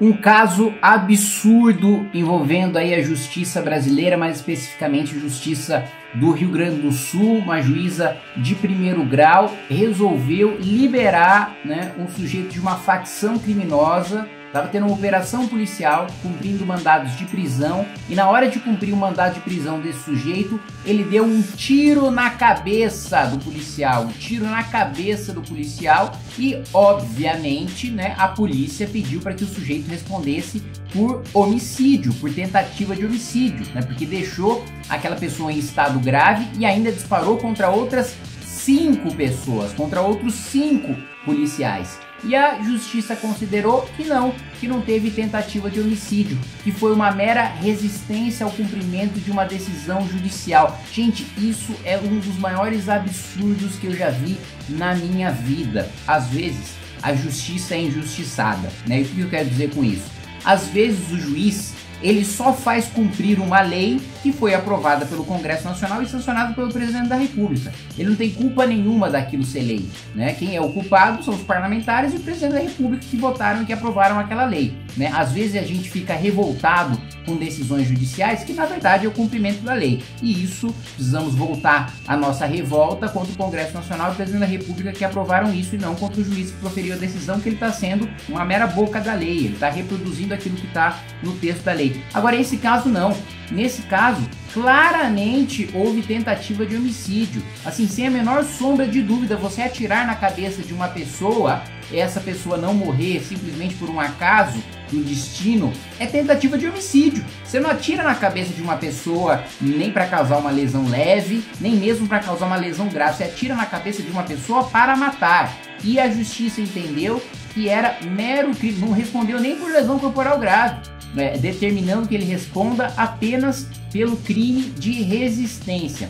Um caso absurdo envolvendo aí a justiça brasileira, mais especificamente justiça do Rio Grande do Sul, uma juíza de primeiro grau resolveu liberar né, um sujeito de uma facção criminosa Estava tendo uma operação policial, cumprindo mandados de prisão, e na hora de cumprir o mandado de prisão desse sujeito, ele deu um tiro na cabeça do policial, um tiro na cabeça do policial, e obviamente, né, a polícia pediu para que o sujeito respondesse por homicídio, por tentativa de homicídio, né, porque deixou aquela pessoa em estado grave e ainda disparou contra outras cinco pessoas, contra outros cinco policiais. E a justiça considerou que não, que não teve tentativa de homicídio, que foi uma mera resistência ao cumprimento de uma decisão judicial. Gente, isso é um dos maiores absurdos que eu já vi na minha vida. Às vezes, a justiça é injustiçada, né? E o que eu quero dizer com isso? Às vezes o juiz ele só faz cumprir uma lei que foi aprovada pelo Congresso Nacional e sancionada pelo presidente da República. Ele não tem culpa nenhuma daquilo ser lei. Né? Quem é o culpado são os parlamentares e o presidente da República que votaram e que aprovaram aquela lei. Né? Às vezes a gente fica revoltado com decisões judiciais que na verdade é o cumprimento da lei. E isso precisamos voltar a nossa revolta contra o Congresso Nacional e o presidente da República que aprovaram isso e não contra o juiz que proferiu a decisão que ele está sendo uma mera boca da lei. Ele está reproduzindo aquilo que está no texto da lei. Agora, esse caso não. Nesse caso, claramente houve tentativa de homicídio. Assim, sem a menor sombra de dúvida, você atirar na cabeça de uma pessoa, essa pessoa não morrer simplesmente por um acaso do destino, é tentativa de homicídio. Você não atira na cabeça de uma pessoa nem para causar uma lesão leve, nem mesmo para causar uma lesão grave. Você atira na cabeça de uma pessoa para matar. E a justiça entendeu que era mero crime, não respondeu nem por lesão corporal grave é, determinando que ele responda apenas pelo crime de resistência.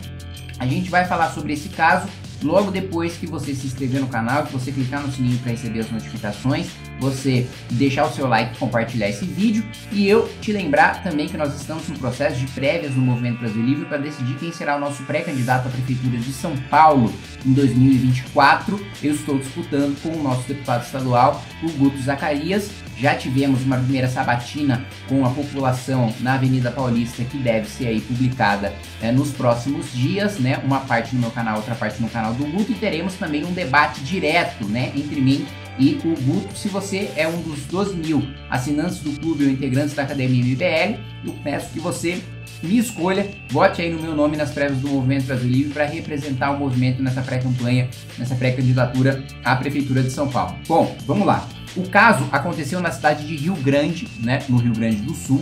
A gente vai falar sobre esse caso logo depois que você se inscrever no canal, que você clicar no sininho para receber as notificações, você deixar o seu like, compartilhar esse vídeo e eu te lembrar também que nós estamos no processo de prévias no Movimento Brasil Livre para decidir quem será o nosso pré-candidato à Prefeitura de São Paulo em 2024. Eu estou disputando com o nosso deputado estadual, o Guto Zacarias. Já tivemos uma primeira sabatina com a população na Avenida Paulista que deve ser aí publicada é, nos próximos dias, né? Uma parte no meu canal, outra parte no canal do Guto e teremos também um debate direto, né, entre mim e o Guto. Se você é um dos 12 mil assinantes do clube ou integrantes da Academia MBL, eu peço que você me escolha, vote aí no meu nome nas prévias do Movimento Brasil Livre para representar o movimento nessa pré-campanha, nessa pré-candidatura à Prefeitura de São Paulo. Bom, vamos lá. O caso aconteceu na cidade de Rio Grande, né, no Rio Grande do Sul.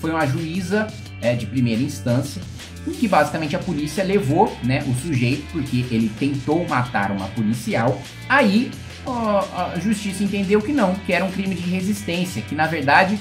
Foi uma juíza é, de primeira instância em que basicamente a polícia levou né, o sujeito porque ele tentou matar uma policial. Aí a justiça entendeu que não, que era um crime de resistência, que na verdade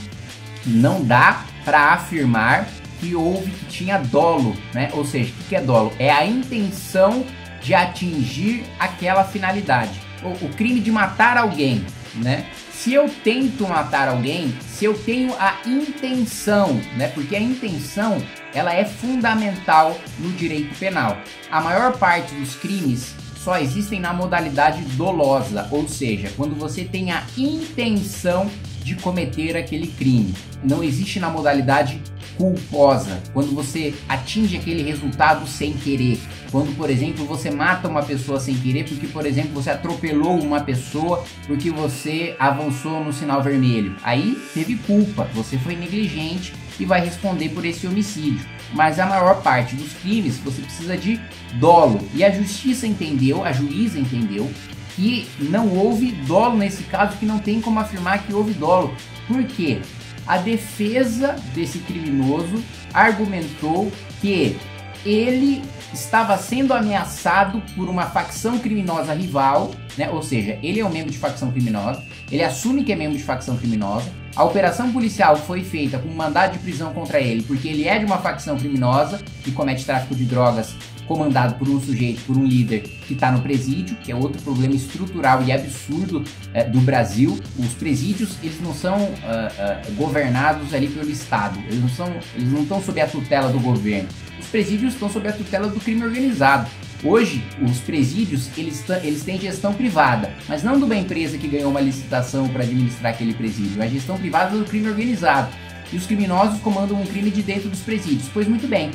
não dá para afirmar que houve que tinha dolo, né? Ou seja, o que é dolo? É a intenção de atingir aquela finalidade. O, o crime de matar alguém, né? Se eu tento matar alguém, se eu tenho a intenção, né? Porque a intenção ela é fundamental no direito penal. A maior parte dos crimes só existem na modalidade dolosa, ou seja, quando você tem a intenção de cometer aquele crime. Não existe na modalidade culposa, quando você atinge aquele resultado sem querer. Quando, por exemplo, você mata uma pessoa sem querer, porque, por exemplo, você atropelou uma pessoa porque você avançou no sinal vermelho. Aí teve culpa, você foi negligente e vai responder por esse homicídio. Mas a maior parte dos crimes você precisa de dolo. E a justiça entendeu, a juíza entendeu que não houve dolo nesse caso, que não tem como afirmar que houve dolo. Por quê? A defesa desse criminoso argumentou que ele estava sendo ameaçado por uma facção criminosa rival, né? Ou seja, ele é um membro de facção criminosa, ele assume que é membro de facção criminosa. A operação policial foi feita com mandado de prisão contra ele, porque ele é de uma facção criminosa que comete tráfico de drogas comandado por um sujeito, por um líder que está no presídio, que é outro problema estrutural e absurdo é, do Brasil. Os presídios eles não são uh, uh, governados ali pelo Estado, eles não são, eles não estão sob a tutela do governo. Os presídios estão sob a tutela do crime organizado. Hoje, os presídios, eles, eles têm gestão privada, mas não de uma empresa que ganhou uma licitação para administrar aquele presídio, é a gestão privada do crime organizado. E os criminosos comandam um crime de dentro dos presídios. Pois muito bem,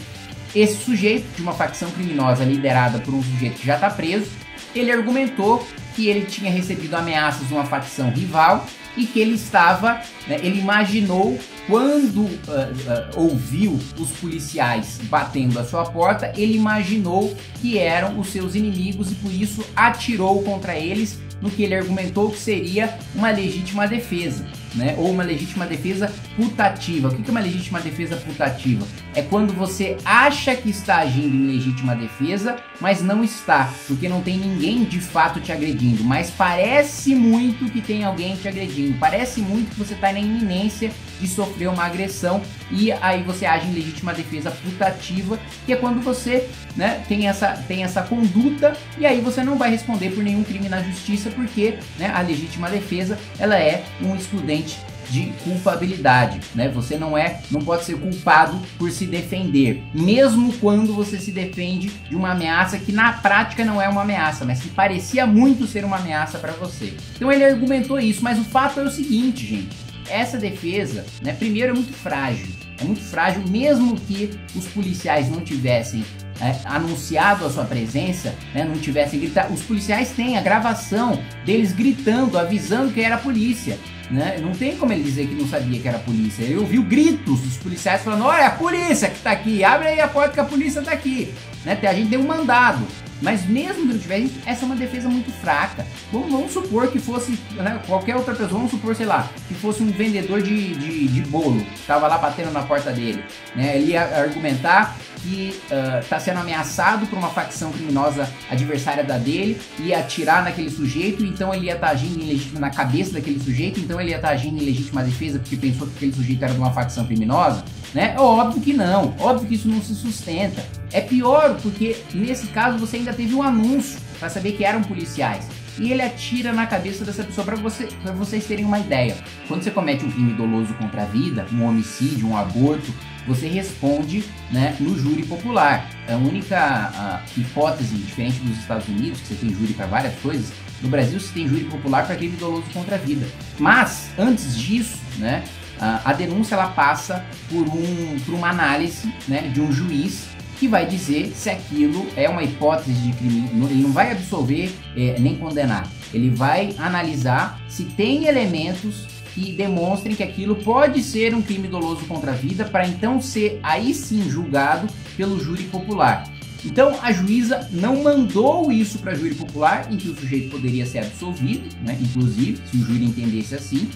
esse sujeito, de uma facção criminosa liderada por um sujeito que já está preso, ele argumentou que ele tinha recebido ameaças de uma facção rival e que ele estava, né, ele imaginou quando uh, uh, ouviu os policiais batendo a sua porta, ele imaginou que eram os seus inimigos e por isso atirou contra eles no que ele argumentou que seria uma legítima defesa né? Ou uma legítima defesa putativa. O que é uma legítima defesa putativa? É quando você acha que está agindo em legítima defesa, mas não está, porque não tem ninguém de fato te agredindo, mas parece muito que tem alguém te agredindo, parece muito que você está na iminência de sofrer uma agressão e aí você age em legítima defesa putativa, que é quando você né, tem, essa, tem essa conduta e aí você não vai responder por nenhum crime na justiça, porque né, a legítima defesa ela é um excludente de culpabilidade, né? Você não é, não pode ser culpado por se defender, mesmo quando você se defende de uma ameaça que na prática não é uma ameaça, mas que parecia muito ser uma ameaça para você. Então ele argumentou isso, mas o fato é o seguinte, gente. Essa defesa, né, primeiro é muito frágil. É muito frágil, mesmo que os policiais não tivessem é, anunciado a sua presença, né, não tivessem gritado. Os policiais têm a gravação deles gritando, avisando que era a polícia. Né? Não tem como ele dizer que não sabia que era a polícia. Ele ouviu gritos dos policiais falando: Olha, a polícia que tá aqui, abre aí a porta que a polícia tá aqui. Né? A gente deu um mandado. Mas mesmo que não tivesse, essa é uma defesa muito fraca. Vamos, vamos supor que fosse né, qualquer outra pessoa, vamos supor, sei lá, que fosse um vendedor de, de, de bolo, que estava lá batendo na porta dele. Né? Ele ia argumentar que está uh, sendo ameaçado por uma facção criminosa adversária da dele, ia atirar naquele sujeito, então ele ia estar tá agindo em legítima na cabeça daquele sujeito, então ele ia estar tá agindo em legítima defesa porque pensou que aquele sujeito era de uma facção criminosa, né? Óbvio que não, óbvio que isso não se sustenta. É pior porque nesse caso você ainda teve um anúncio para saber que eram policiais e ele atira na cabeça dessa pessoa para você, vocês terem uma ideia. Quando você comete um crime doloso contra a vida, um homicídio, um aborto, você responde né, no júri popular. A única a, hipótese, diferente dos Estados Unidos, que você tem júri para várias coisas, no Brasil você tem júri popular para crime doloso contra a vida. Mas, antes disso, né, a, a denúncia ela passa por, um, por uma análise né, de um juiz que vai dizer se aquilo é uma hipótese de crime. Ele não vai absolver é, nem condenar. Ele vai analisar se tem elementos que demonstrem que aquilo pode ser um crime doloso contra a vida, para então ser aí sim julgado pelo júri popular. Então a juíza não mandou isso para júri popular, em que o sujeito poderia ser absolvido, né, inclusive, se o júri entendesse assim,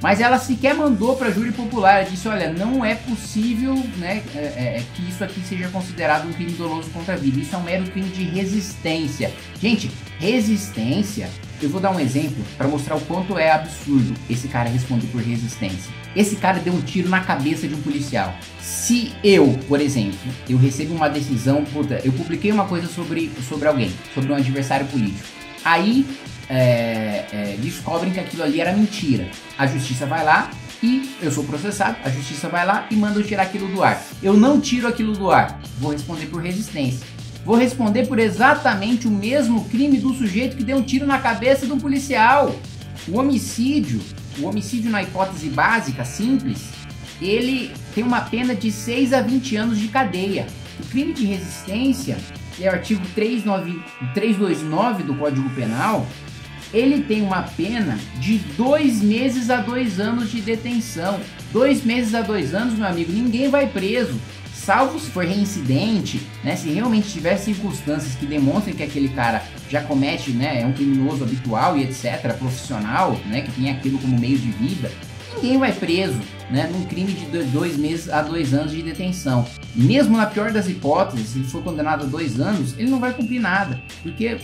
mas ela sequer mandou para júri popular, ela disse, olha, não é possível né, é, é, é, que isso aqui seja considerado um crime doloso contra a vida, isso é um mero crime de resistência. Gente, resistência eu vou dar um exemplo para mostrar o quanto é absurdo esse cara responder por resistência. Esse cara deu um tiro na cabeça de um policial. Se eu, por exemplo, eu recebo uma decisão, puta, eu publiquei uma coisa sobre, sobre alguém, sobre um adversário político. Aí é, é, descobrem que aquilo ali era mentira. A justiça vai lá e eu sou processado, a justiça vai lá e manda eu tirar aquilo do ar. Eu não tiro aquilo do ar, vou responder por resistência vou responder por exatamente o mesmo crime do sujeito que deu um tiro na cabeça de um policial. O homicídio, o homicídio na hipótese básica, simples, ele tem uma pena de 6 a 20 anos de cadeia. O crime de resistência, que é o artigo 39, 329 do Código Penal, ele tem uma pena de dois meses a dois anos de detenção. Dois meses a dois anos, meu amigo, ninguém vai preso salvo se for reincidente, né, se realmente tiver circunstâncias que demonstrem que aquele cara já comete, né, é um criminoso habitual e etc, profissional, né, que tem aquilo como meio de vida, ninguém vai preso, né, num crime de dois meses a dois anos de detenção. Mesmo na pior das hipóteses, se ele for condenado a dois anos, ele não vai cumprir nada, porque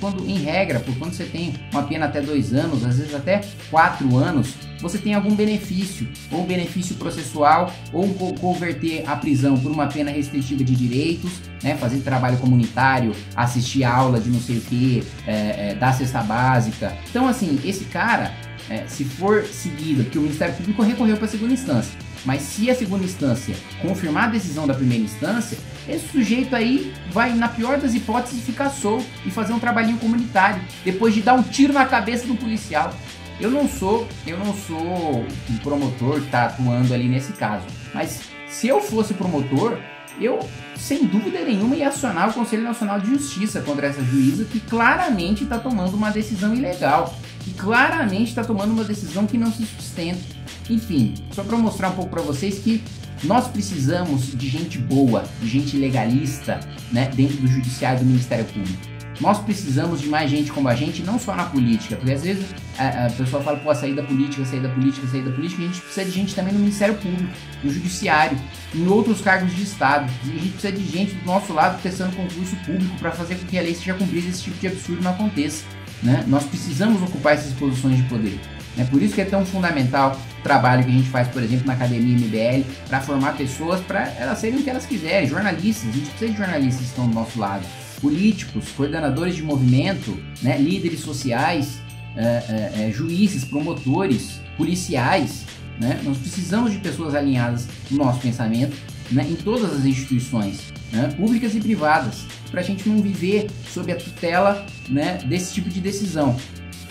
quando, em regra, por quando você tem uma pena até dois anos, às vezes até quatro anos, você tem algum benefício, ou benefício processual, ou converter a prisão por uma pena restritiva de direitos, né, fazer trabalho comunitário, assistir aula de não sei o que, é, é, dar cesta básica. Então, assim, esse cara é, se for seguida, porque o Ministério Público recorreu para a segunda instância, mas se a segunda instância confirmar a decisão da primeira instância, esse sujeito aí vai, na pior das hipóteses, ficar solto e fazer um trabalhinho comunitário, depois de dar um tiro na cabeça do policial. Eu não sou, eu não sou um promotor que está atuando ali nesse caso, mas se eu fosse promotor, eu sem dúvida nenhuma ia acionar o Conselho Nacional de Justiça contra essa juíza que claramente está tomando uma decisão ilegal, que claramente está tomando uma decisão que não se sustenta. Enfim, só para mostrar um pouco para vocês que nós precisamos de gente boa, de gente legalista, né, dentro do judiciário do Ministério Público. Nós precisamos de mais gente como a gente, não só na política, porque às vezes a, a pessoa fala, pô, sair da política, sair da política, sair da política, a gente precisa de gente também no Ministério Público, no Judiciário, em outros cargos de Estado. A gente precisa de gente do nosso lado testando concurso público para fazer com que a lei seja cumprida e esse tipo de absurdo não aconteça. Né? Nós precisamos ocupar essas posições de poder. É por isso que é tão fundamental o trabalho que a gente faz, por exemplo, na Academia MBL, para formar pessoas para elas serem o que elas quiserem, jornalistas. A gente precisa de jornalistas que estão do nosso lado políticos, coordenadores de movimento, né, líderes sociais, é, é, é, juízes, promotores, policiais. Né? Nós precisamos de pessoas alinhadas no nosso pensamento né, em todas as instituições, né, públicas e privadas, para a gente não viver sob a tutela né, desse tipo de decisão.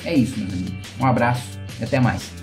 É isso, meus amigos. Um abraço e até mais.